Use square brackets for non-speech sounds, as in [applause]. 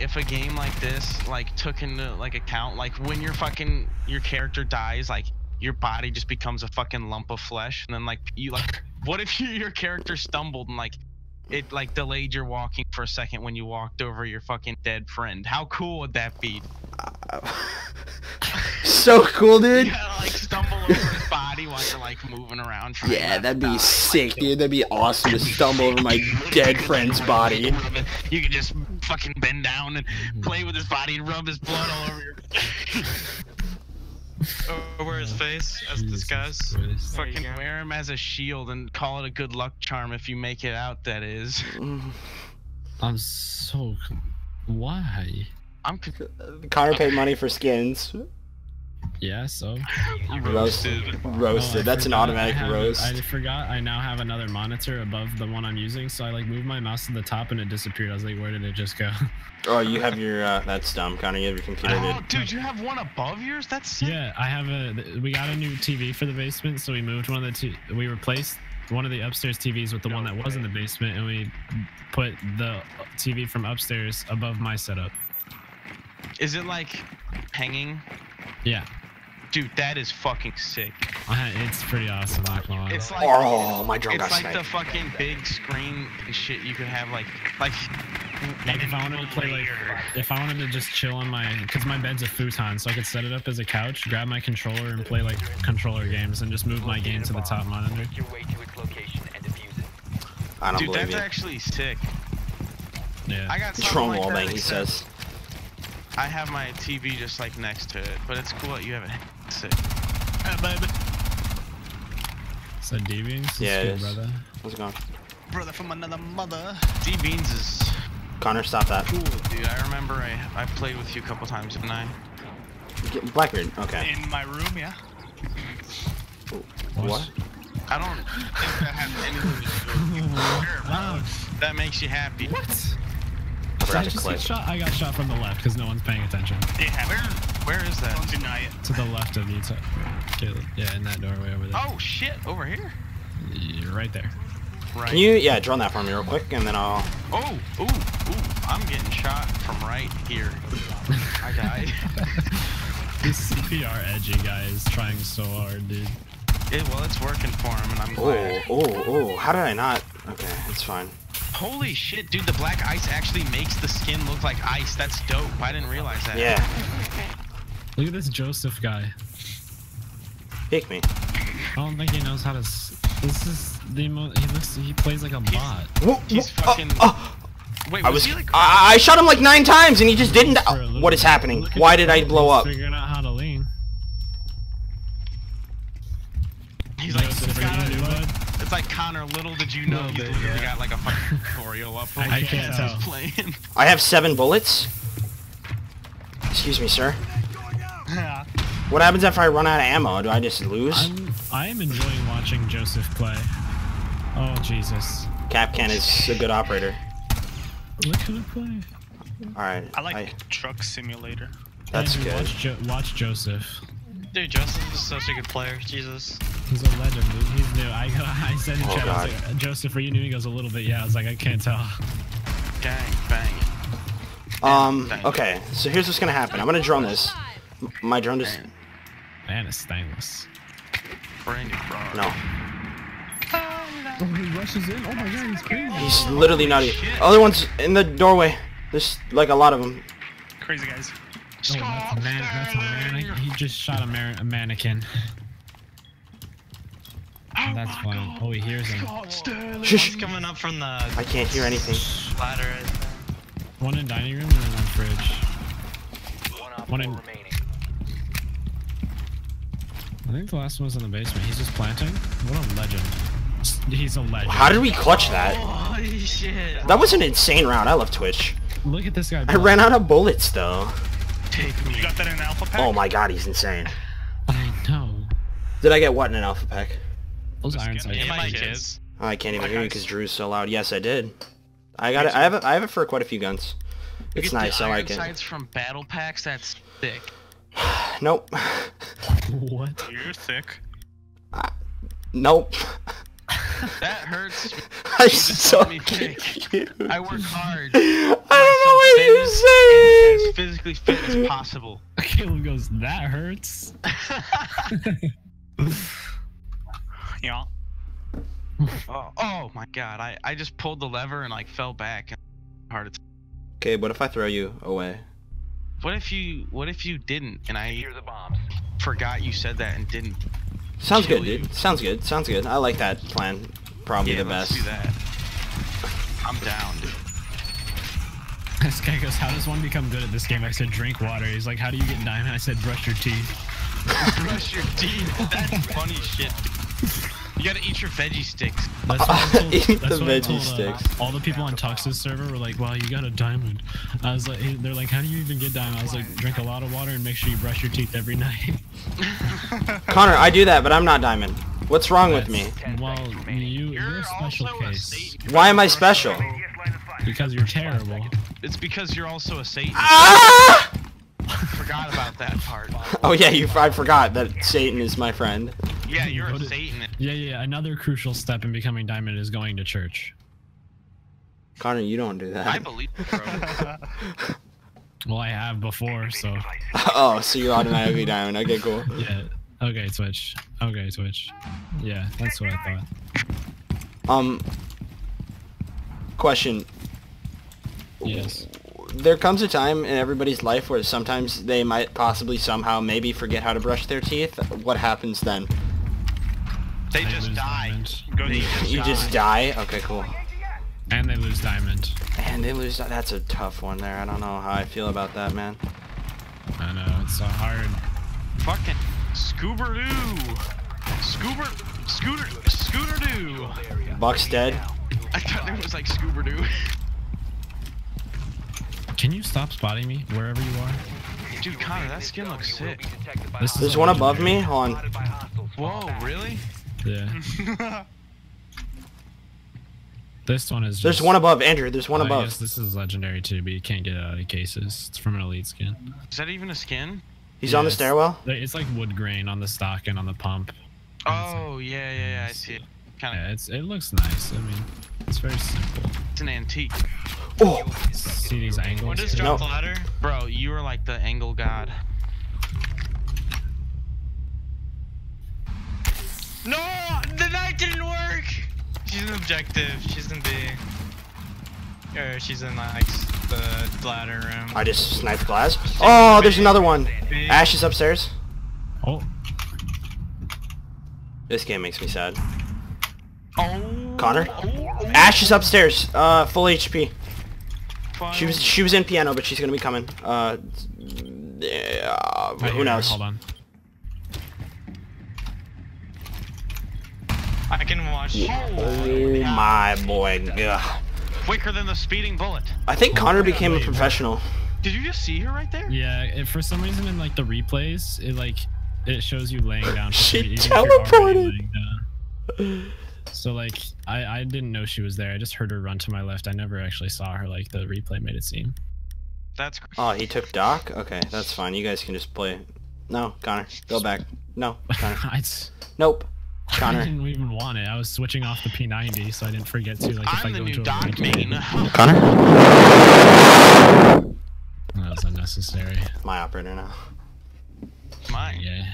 if a game like this like took into like account like when your fucking your character dies like your body just becomes a fucking lump of flesh and then like you like what if [laughs] you, your character stumbled and like it like delayed your walking for a second when you walked over your fucking dead friend how cool would that be [laughs] so cool, dude. [laughs] you gotta like his [laughs] body while you're like moving around trying Yeah, to that'd die. be sick, dude. That'd be awesome to stumble over my dead friend's body. You could just fucking bend down and mm. play with his body and rub his blood all over your. [laughs] Over his face as Jesus disguise. Christ. There you Fucking wear him as a shield and call it a good luck charm if you make it out. That is. [laughs] I'm so. Why? I'm con- Connor paid money for skins. Yeah, so. Roasted. Roasted. I That's an automatic I have- roast. I forgot I now have another monitor above the one I'm using, so I like moved my mouse to the top and it disappeared. I was like, where did it just go? [laughs] Oh, you have your, uh, that's dumb. Connor, you have your computer, Oh, dude. dude, you have one above yours? That's sick. yeah, I have a. We got a new TV for the basement, so we moved one of the two. We replaced one of the upstairs TVs with the one that was in the basement, and we put the TV from upstairs above my setup. Is it like hanging? Yeah, Dude, that is fucking sick. [laughs] It's pretty awesome. Not gonna lie. It's like Oh, my drone it's got like the fucking big screen shit you could have like like Like if I wanted to play like, if I wanted to just chill on my, cause my bed's a futon, so I could set it up as a couch, grab my controller and play like controller games, and just move my game to the top monitor. Make your way to its location and defuse it. I don't dude, believe that's you. actually sick. Yeah. I got something Drone like wall that, bang, he says. I have my TV just like next to it, but it's cool that you have it. Sick. So D Beans, Yeah, it good, brother. How's it going? Brother from another mother. D Beans is Connor, stop that. cool, dude. I remember I I played with you a couple times, didn't I? Get- Blackbeard, okay. In my room, yeah. What? I don't think that has anything to do with you. Wow. That makes you happy. What? I I just click. get shot. I got shot from the left because no one's paying attention. Yeah, Where where is don't that? deny it. To the left of you, Caleb. Yeah, in that doorway over there. Oh shit, over here. You're right there. Right. Can you, yeah, drone that for me real quick, and then I'll... Oh, ooh, ooh. I'm getting shot from right here. [laughs] I died. [laughs] This CPR edgy guy is trying so hard, dude. It, well, it's working for him, and I'm Oh, glad. oh, oh, how did I not? Okay, it's fine. Holy shit, dude! The black ice actually makes the skin look like ice. That's dope. I didn't realize that. Yeah, [laughs] Look at this Joseph guy. pick me. I don't think he knows how to. S- this is the most. he looks. He plays like a bot. Whoa, He's whoa, uh, fucking. oh, Wait, I was, was, he like? I, I shot him like nine times, and he just didn't... For little uh, What is happening? Why did I blow up? Figuring out how to lean. he's like. Joseph, It's, are you new, bud? it's like Connor. Little did you know, Little he's bit, literally yeah. got like a fucking [laughs] tutorial up. I can't tell. Playing. I have seven bullets. Excuse me, sir. Yeah. What happens if I run out of ammo? Do I just lose? I'm. I am enjoying watching Joseph play. Oh Jesus! Kapkan is a good operator. Look at him play. Alright, I like Truck Simulator. that's Andrew, good. Watch, jo- watch Joseph. Dude, Joseph is such a good player. Jesus. He's a legend, dude. He's new. I [laughs] I said in Oh, chat, I was like, Joseph, are you new? He goes a little bit. Yeah, I was like, I can't tell. Gang bang. Um, okay, so here's what's gonna happen. I'm gonna drone this. M- My drone just... Man, it's stainless. Brand new bro. No. Oh, oh, he rushes in. Oh my god, he's crazy. He's literally nutty. shit. Other one's in the doorway. There's like a lot of them. Crazy guys. Oh, that's a man. That's a man. He just shot a, mar- a mannequin. Oh that's fine. Oh, he hears him. Shush. One's coming up from the I can't hear anything. ladder. One in dining room and then one fridge. One op One in- remaining. I think the last one was in the basement. He's just planting. What a legend. He's a legend. How did we clutch that? Holy shit. That was an insane round. I love Twitch. Look at this guy. I ran out of bullets though. Take me. You got that in Alpha Pack? Oh my god, he's insane. I know. Did I get what in an alpha pack? Those iron Just sights. kidding. are my legit. kids. Oh, I can't even Like hear you because Drew's so loud. Yes, I did. I got it. I have it. I have it for quite a few guns. It's nice. I iron like it. sights from battle packs. That's sick. [sighs] [sighs] [sighs] Nope. [laughs] What? You're thick. Nope. That hurts. [laughs] I just so called me [laughs] I work hard. I don't know what you thin say. physically fit as possible. Caleb goes, that hurts. Yeah. Oh, oh my god, I, I just pulled the lever and like fell back. And heart attack. Okay, what if I throw you away? What if you what if you didn't and I Secure the bombs. forgot you said that and didn't? Sounds Kill good, you. dude. Sounds good. Sounds good. I like that plan. Probably yeah, the let's best. do that. I'm down, dude. [laughs] This guy goes, how does one become good at this game? I said, drink water. He's like, how do you get diamond? I said, brush your teeth. [laughs] Brush your teeth. That's funny shit. Dude. You gotta eat your veggie sticks. That's [laughs] what I told, Eat that's the what veggie told, uh, sticks. all the people on Tux's server were like, wow, you got a diamond. I was like, they're like, how do you even get diamond? I was like, drink a lot of water and make sure you brush your teeth every night. [laughs] Connor, I do that, but I'm not diamond. What's wrong with me? well, you, you're a special also a case. Why am I special? Because you're terrible. It's because you're also a Satan. Ah! Forgot about that part. [laughs] Oh yeah, you. I forgot that Satan is my friend. [laughs] Yeah, you're a to- Satan. Yeah, yeah. Another crucial step in becoming diamond is going to church. Connor, you don't do that. I believe it, bro. [laughs] Well, I have before, so oh, so you're automatically [laughs] diamond. Okay, cool. yeah. Okay, Twitch. Okay, Twitch. Yeah, that's what I thought. Um. Question. Yes. There comes a time in everybody's life where sometimes they might possibly somehow maybe forget how to brush their teeth. What happens then? They They just die. Go They just You just die? Okay, cool. And they lose diamond. And they lose. That's a tough one there. I don't know how I feel about that, man. I know it's so hard. Fucking Scoober Doo. Scoober. Scooter. Scooter Doo. Buck's dead. [laughs] I thought it was like Scoober Doo. Can you stop spotting me wherever you are? Dude, Connor, that skin looks sick. This is There's one above me. legendary. Hold on. Whoa, really? Yeah. [laughs] This one is. There's one above. Andrew, there's one I above. guess this is legendary too, but you can't get it out of cases. It's from an elite skin. Is that even a skin? He's on the stairwell. Like- It's like wood grain on the stock and on the pump. Oh, yeah, yeah, yeah. I see it. Kind of. Yeah, it's it looks nice. I mean, it's very simple. It's an antique. Oh, See these angles? What is No. drop the ladder? Bro, you are like the angle god. No, the knife didn't work. She's an objective. She's in B. Or she's in like the ladder room. I just sniped glass. Oh, there's another one. B. Ash is upstairs. Oh, This game makes me sad. Oh. Connor? Oh, Ash is upstairs. Uh, full HP. fine. She was she was in piano, but she's gonna be coming. Uh, yeah, right who knows? Hold on. I can watch. Oh my boy. Ugh. quicker than the speeding bullet. I think Connor became a professional. Did you just see her right there? Yeah, it, for some reason in like the replays, it like it shows you laying down. for [laughs] She free, even if you're already teleported. laying down. So like I I didn't know she was there. I just heard her run to my left. I never actually saw her. Like the replay made it seem. That's cr- Oh, he took Doc? Okay, that's fine. You guys can just play. No, Connor. Go back. No, Connor. [laughs] I, s- Nope. I didn't even want it. I was switching off the P90, so I didn't forget to. Like if I I'm the go new into a doc replay- main. Connor? That was unnecessary. My operator now. Mine. Yeah.